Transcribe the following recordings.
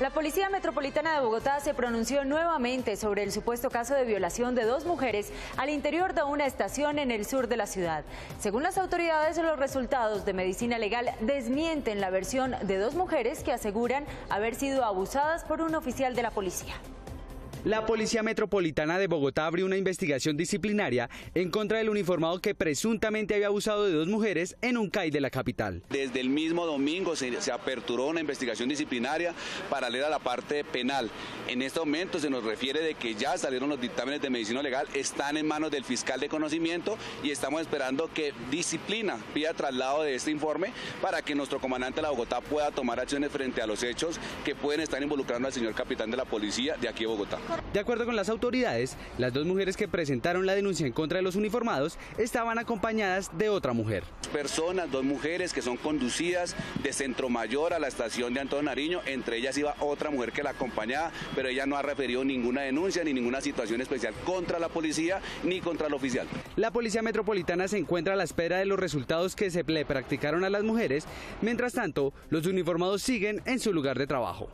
La Policía Metropolitana de Bogotá se pronunció nuevamente sobre el supuesto caso de violación de dos mujeres al interior de una estación en el sur de la ciudad. Según las autoridades, los resultados de medicina legal desmienten la versión de dos mujeres que aseguran haber sido abusadas por un oficial de la policía. La Policía Metropolitana de Bogotá abrió una investigación disciplinaria en contra del uniformado que presuntamente había abusado de dos mujeres en un CAI de la capital. Desde el mismo domingo se, aperturó una investigación disciplinaria paralela a la parte penal. En este momento se nos refiere de que ya salieron los dictámenes de medicina legal, están en manos del fiscal de conocimiento y estamos esperando que disciplina pida traslado de este informe para que nuestro comandante de la Bogotá pueda tomar acciones frente a los hechos que pueden estar involucrando al señor capitán de la policía de aquí de Bogotá. De acuerdo con las autoridades, las dos mujeres que presentaron la denuncia en contra de los uniformados estaban acompañadas de otra mujer. Personas, dos mujeres que son conducidas de Centro Mayor a la estación de Antonio Nariño, entre ellas iba otra mujer que la acompañaba, pero ella no ha referido ninguna denuncia ni ninguna situación especial contra la policía ni contra el oficial. La Policía Metropolitana se encuentra a la espera de los resultados que se le practicaron a las mujeres, mientras tanto, los uniformados siguen en su lugar de trabajo.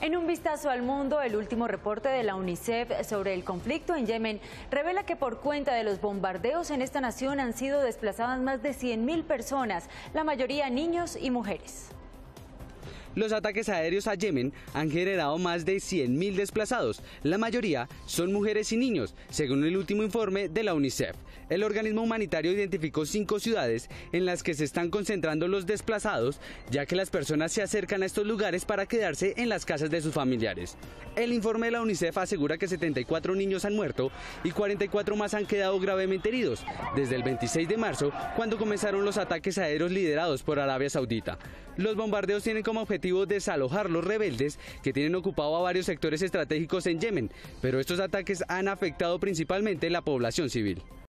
En un vistazo al mundo, el último reporte de la UNICEF sobre el conflicto en Yemen revela que por cuenta de los bombardeos en esta nación han sido desplazadas más de 100.000 personas, la mayoría niños y mujeres. Los ataques aéreos a Yemen han generado más de 100.000 desplazados. La mayoría son mujeres y niños, según el último informe de la UNICEF. El organismo humanitario identificó cinco ciudades en las que se están concentrando los desplazados, ya que las personas se acercan a estos lugares para quedarse en las casas de sus familiares. El informe de la UNICEF asegura que 74 niños han muerto y 44 más han quedado gravemente heridos desde el 26 de marzo, cuando comenzaron los ataques aéreos liderados por Arabia Saudita. Los bombardeos tienen como objetivo desalojar los rebeldes que tienen ocupado a varios sectores estratégicos en Yemen, pero estos ataques han afectado principalmente la población civil.